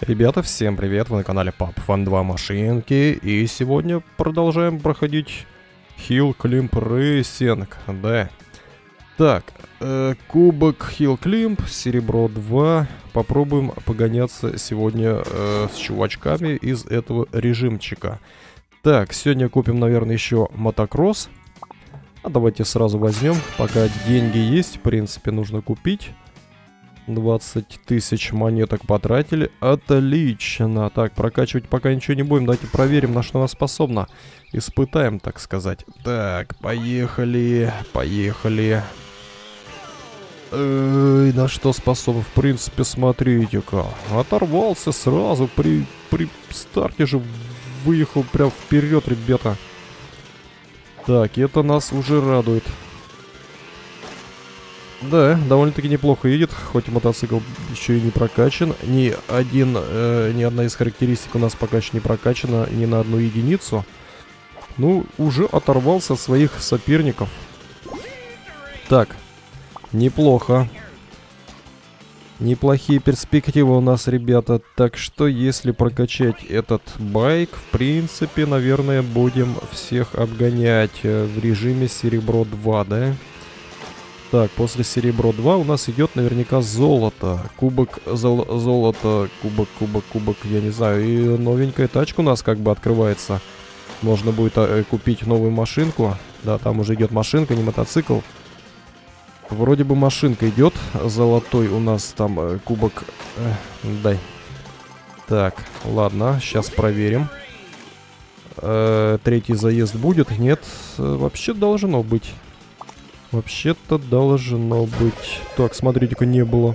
Ребята, всем привет, вы на канале Пап Фан 2 Машинки, и сегодня продолжаем проходить Hill Climb Racing, да. Так, э, кубок Hill Climb, серебро 2, попробуем погоняться сегодня э, с чувачками из этого режимчика. Так, сегодня купим, наверное, еще мотокросс. А давайте сразу возьмем, пока деньги есть, в принципе, нужно купить. 20 тысяч монеток потратили. Отлично. Так, прокачивать пока ничего не будем. Давайте проверим, на что она способна. Испытаем, так сказать. Так, поехали. Поехали. Эй, на что способен? В принципе, смотрите-ка. Оторвался сразу. При, при старте же выехал прям вперед, ребята. Так, это нас уже радует. Да, довольно-таки неплохо едет, хоть мотоцикл еще и не прокачан. Ни один, э, ни одна из характеристик у нас пока еще не прокачана ни на одну единицу. Ну, уже оторвался от своих соперников. Так, неплохо. Неплохие перспективы у нас, ребята. Так что, если прокачать этот байк, в принципе, наверное, будем всех обгонять э, в режиме серебро 2, да? Так, после серебро 2 у нас идет наверняка золото. Кубок зол золото, кубок, кубок, кубок, я не знаю. И новенькая тачка у нас как бы открывается. Можно будет э, купить новую машинку. Да, там уже идет машинка, не мотоцикл. Вроде бы машинка идет. Золотой у нас там э, кубок. Э, дай. Так, ладно, сейчас проверим. Э, третий заезд будет? Нет, э, вообще должно быть. Вообще-то должно быть. Так, смотрите-ка, не было.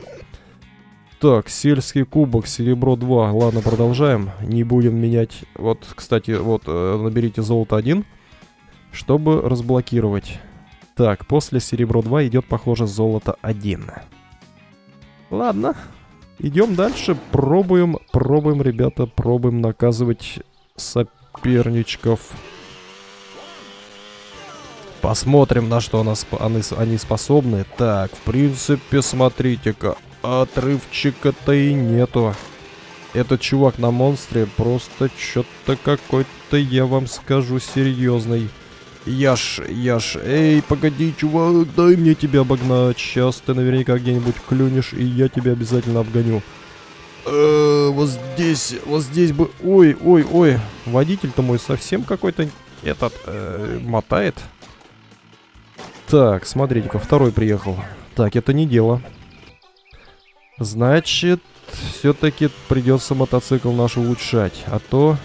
Так, сельский кубок, серебро 2. Ладно, продолжаем. Не будем менять. Вот, кстати, вот, э, наберите золото 1, чтобы разблокировать. Так, после серебро 2 идет, похоже, золото 1. Ладно, идем дальше. Пробуем, пробуем, ребята, пробуем наказывать соперничков. Посмотрим, на что она, они, они способны. Так, в принципе, смотрите-ка, отрывчика-то и нету. Этот чувак на монстре просто что-то какой-то, я вам скажу, серьезный. Яш, Яш, эй, погоди, чувак, дай мне тебя обогнать. Сейчас ты наверняка где-нибудь клюнешь, и я тебя обязательно обгоню. Э, вот здесь, вот здесь бы... Ой, ой, ой, водитель-то мой совсем какой-то этот э, мотает. Так, смотрите-ка, второй приехал. Так, это не дело. Значит, все-таки придется мотоцикл наш улучшать. А то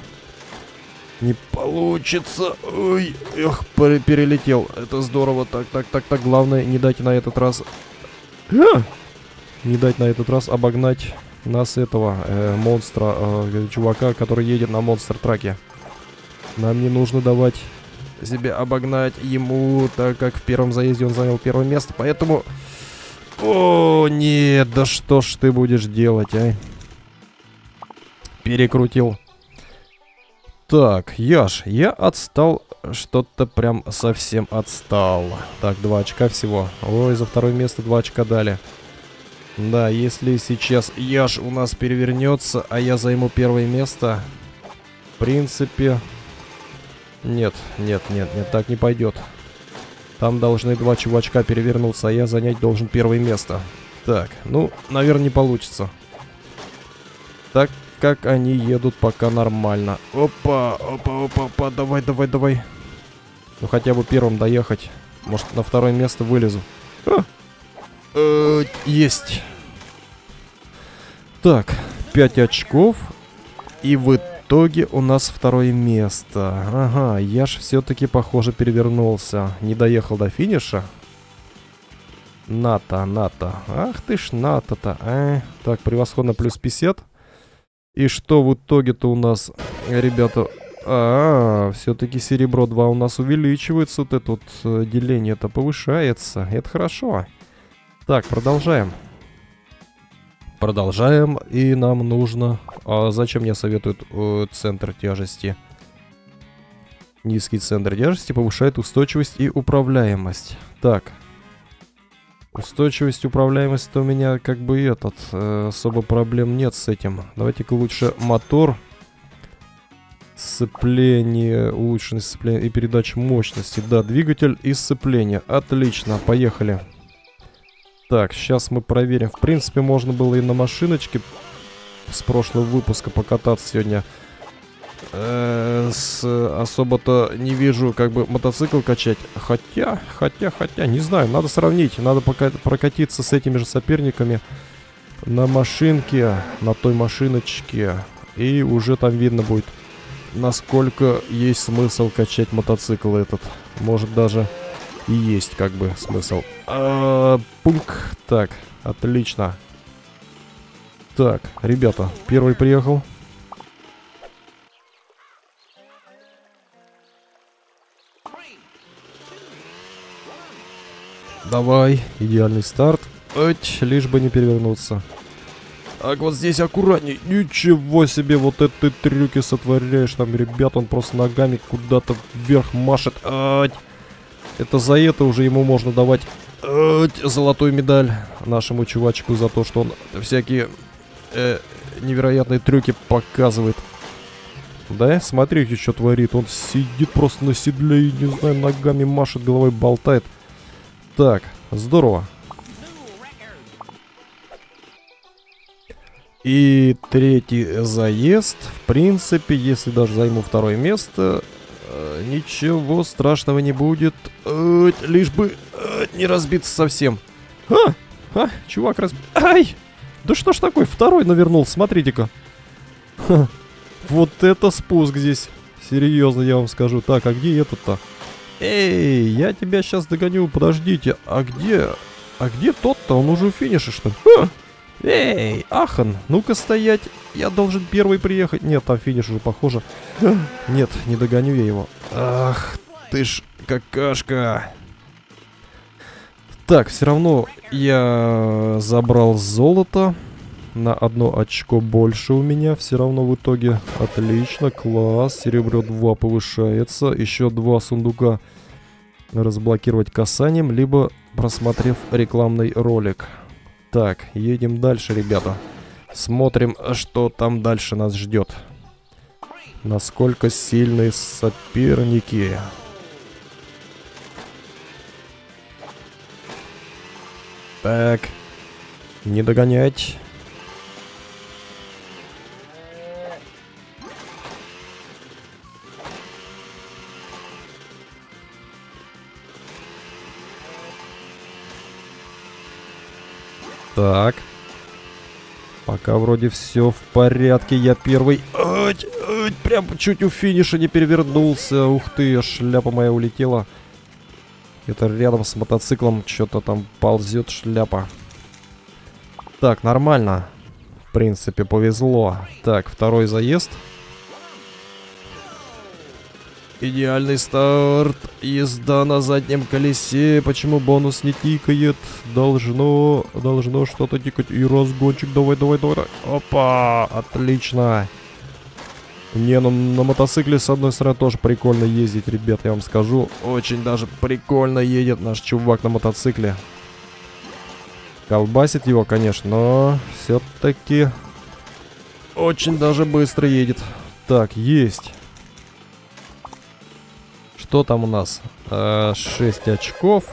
не получится. Ой, эх, перелетел. Это здорово. Так, так, так, так. Главное, не дать на этот раз... А! Не дать на этот раз обогнать нас этого э, монстра, э, чувака, который едет на монстр-траке. Нам не нужно давать себе обогнать ему, так как в первом заезде он занял первое место. Поэтому... О, нет, да что ж ты будешь делать, а? Перекрутил. Так, Яш, я отстал, что-то прям совсем отстал. Так, два очка всего. Ой, за второе место два очка дали. Да, если сейчас Яш у нас перевернется, а я займу первое место, в принципе, нет, нет, нет, нет, так не пойдет. Там должны два чувачка перевернуться, а я занять должен первое место. Так, ну, наверное, не получится. Так как они едут пока нормально. Опа, опа, опа, опа, давай, давай, давай. Ну, хотя бы первым доехать. Может, на второе место вылезу. А! Э, есть. Так, 5 очков. И в итоге у нас второе место. Ага, я ж все-таки, похоже, перевернулся. Не доехал до финиша. НАТО, НАТО. Ах ты ж НАТО-то, а. Так, превосходно, плюс 50. И что в итоге-то у нас, ребята... А, -а, -а все-таки серебро 2 у нас увеличивается. Вот это вот э, деление-то повышается. Это хорошо. Так, продолжаем. Продолжаем, и нам нужно... А зачем мне советуют э, центр тяжести? Низкий центр тяжести повышает устойчивость и управляемость. Так. Устойчивость, управляемость у меня как бы этот, э, особо проблем нет с этим. Давайте-ка лучше мотор. Сцепление, улучшенное сцепление и передача мощности. Да, двигатель и сцепление. Отлично, поехали. Так, сейчас мы проверим. В принципе, можно было и на машиночке с прошлого выпуска покататься сегодня. Э, с особо-то не вижу, как бы мотоцикл качать. Хотя, хотя, хотя, не знаю, надо сравнить. Надо пока прокатиться с этими же соперниками на машинке, на той машиночке. И уже там видно будет, насколько есть смысл качать мотоцикл этот. Может даже и есть как бы смысл. А, пунк. Так, отлично. Так, ребята, первый приехал. Давай, идеальный старт. Эть, лишь бы не перевернуться. Так, вот здесь аккуратней. Ничего себе, вот это трюки сотворяешь там, ребят. Он просто ногами куда-то вверх машет. Ать. Это за это уже ему можно давать ать, золотую медаль нашему чувачку за то, что он всякие э, невероятные трюки показывает. Да, смотрите, что творит. Он сидит просто на седле и, не знаю, ногами машет, головой болтает. Так, здорово. И третий заезд. В принципе, если даже займу второе место, э, ничего страшного не будет. Э, лишь бы э, не разбиться совсем. А, а, чувак раз... Ай! Да что ж такой, второй навернул, смотрите-ка. Вот это спуск здесь. Серьезно, я вам скажу. Так, а где этот-то? Эй, я тебя сейчас догоню, подождите. А где... А где тот-то? Он уже у финиша, что ли? А! Эй, Ахан, ну-ка стоять. Я должен первый приехать. Нет, там финиш уже похоже. Нет, не догоню я его. Ах, ты ж какашка. Так, все равно я забрал золото. На одно очко больше у меня все равно в итоге. Отлично, класс. Серебро 2 повышается. Еще два сундука разблокировать касанием, либо просмотрев рекламный ролик. Так, едем дальше, ребята. Смотрим, что там дальше нас ждет. Насколько сильные соперники. Так. Не догонять. Так. Пока вроде все в порядке. Я первый. Ать, ать, прям чуть у финиша не перевернулся. Ух ты, шляпа моя улетела. Это рядом с мотоциклом что-то там ползет шляпа. Так, нормально. В принципе, повезло. Так, второй заезд. Идеальный старт. Езда на заднем колесе. Почему бонус не тикает? Должно, должно что-то тикать. И разгончик. Давай, давай, давай. Опа, отлично. Не, ну на мотоцикле, с одной стороны, тоже прикольно ездить, ребят, я вам скажу. Очень даже прикольно едет наш чувак на мотоцикле. Колбасит его, конечно, но все-таки очень даже быстро едет. Так, есть. Что там у нас? Э, 6 очков.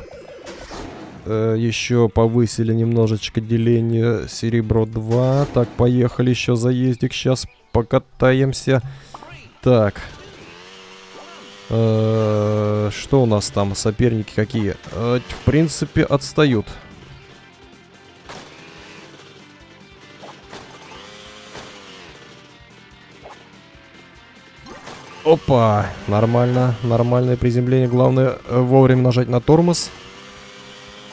Э, еще повысили немножечко деление серебро 2. Так, поехали еще заездик. Сейчас покатаемся. Так. Э, что у нас там? Соперники какие? Э, в принципе, отстают. Опа, нормально, нормальное приземление. Главное э, вовремя нажать на тормоз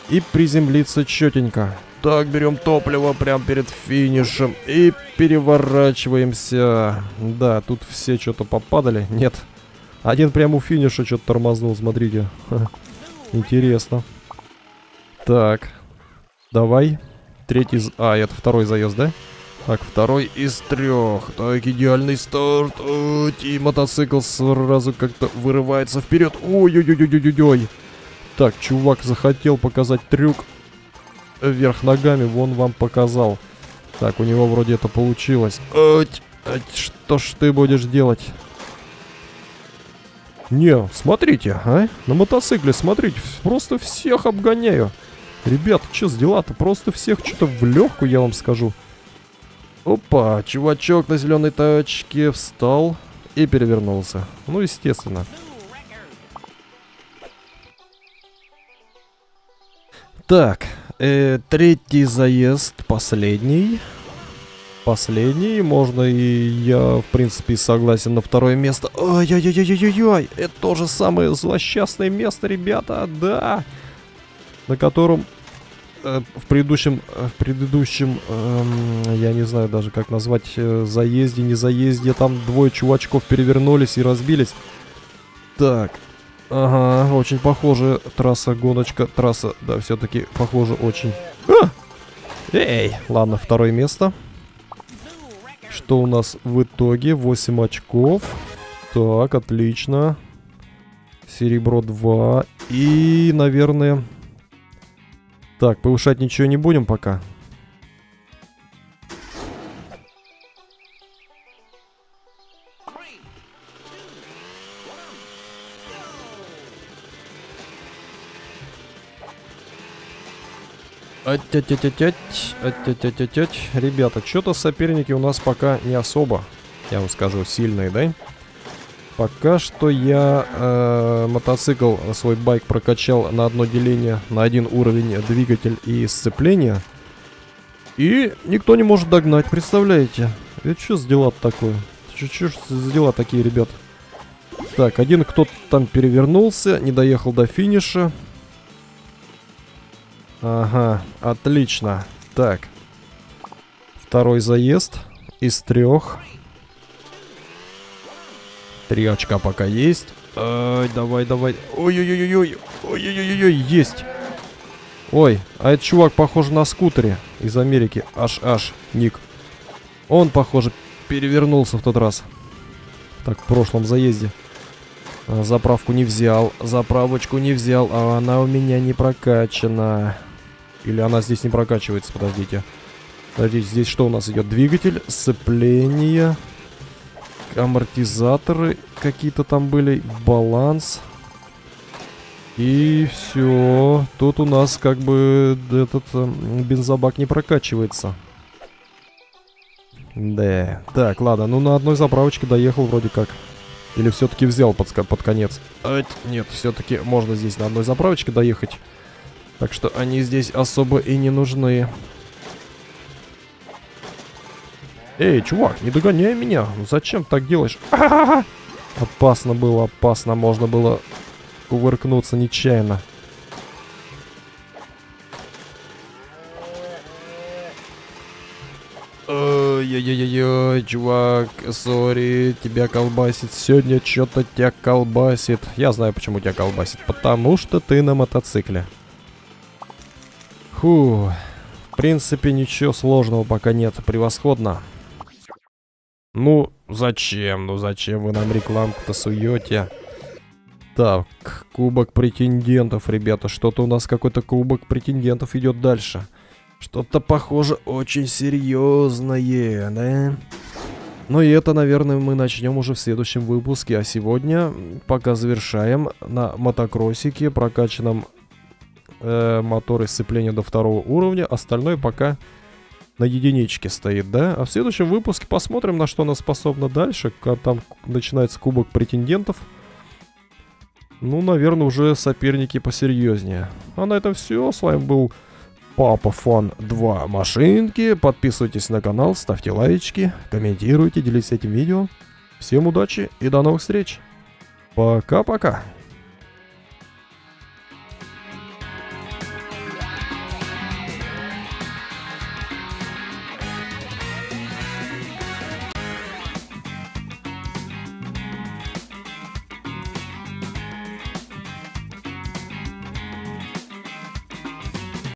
и приземлиться четенько. Так, берем топливо прямо перед финишем и переворачиваемся. Да, тут все что-то попадали. Нет. Один прямо у финиша что-то тормознул, смотрите. Интересно. Так. Давай. Третий... А, это второй заезд, да? Так, второй из трех. Так, идеальный старт. И мотоцикл сразу как-то вырывается вперед. Ой-ой-ой-ой-ой-ой. Так, чувак захотел показать трюк. вверх ногами, вон вам показал. Так, у него вроде это получилось. Ать, ать, что ж ты будешь делать? Не, смотрите, а? На мотоцикле, смотрите, просто всех обгоняю. Ребят, что с дела-то? Просто всех что-то в легкую, я вам скажу. Опа, чувачок на зеленой тачке встал и перевернулся. Ну, естественно. Так, э, третий заезд, последний. Последний, можно и я, в принципе, согласен на второе место. Ой-ой-ой-ой-ой-ой, это то же самое злосчастное место, ребята, да. На котором в предыдущем, э, в предыдущем, э, я не знаю даже как назвать, э, заезде, не заезде, там двое чувачков перевернулись и разбились. Так, Ага, очень похоже трасса, гоночка, трасса, да, все-таки похоже очень. А! Эй, ладно, второе место. Что у нас в итоге? 8 очков. Так, отлично. Серебро 2. И, наверное... Так, повышать ничего не будем пока. Ребята, что-то соперники у нас пока не особо, я вам скажу, сильные, да? Пока что я э, мотоцикл, свой байк прокачал на одно деление, на один уровень двигатель и сцепление. И никто не может догнать, представляете? Это что за дела такое? Что за дела такие, ребят? Так, один кто-то там перевернулся, не доехал до финиша. Ага, отлично. Так. Второй заезд из трех. Три очка пока есть. Ай, давай, давай. Ой-ой-ой-ой. Ой-ой-ой-ой, есть. Ой, а этот чувак похож на скутере из Америки. Аж-аж, ник. Он, похоже, перевернулся в тот раз. Так, в прошлом заезде. А, заправку не взял, заправочку не взял, а она у меня не прокачана. Или она здесь не прокачивается, подождите. Подождите, здесь что у нас идет? Двигатель, сцепление, амортизаторы какие-то там были, баланс. И все. Тут у нас как бы этот э, бензобак не прокачивается. Да. Так, ладно, ну на одной заправочке доехал вроде как. Или все-таки взял под, под конец? А, нет, все-таки можно здесь на одной заправочке доехать. Так что они здесь особо и не нужны. Эй, чувак, не догоняй меня. Зачем так делаешь? Опасно было, опасно. Можно было кувыркнуться нечаянно. Ой-ой-ой-ой, чувак, сори, тебя колбасит. Сегодня что-то тебя колбасит. Я знаю, почему тебя колбасит. Потому что ты на мотоцикле. Фу, в принципе, ничего сложного пока нет. Превосходно. Ну, зачем? Ну, зачем вы нам рекламку-то суете? Так, кубок претендентов, ребята. Что-то у нас какой-то кубок претендентов идет дальше. Что-то, похоже, очень серьезное, да? Ну и это, наверное, мы начнем уже в следующем выпуске. А сегодня пока завершаем на мотокроссике, прокачанном э, мотор сцепления до второго уровня, остальное пока на единичке стоит, да? А в следующем выпуске посмотрим, на что она способна дальше. Там начинается кубок претендентов. Ну, наверное, уже соперники посерьезнее. А на этом все. С вами был Папа Фан 2 машинки. Подписывайтесь на канал, ставьте лайки, комментируйте, делитесь этим видео. Всем удачи и до новых встреч. Пока-пока.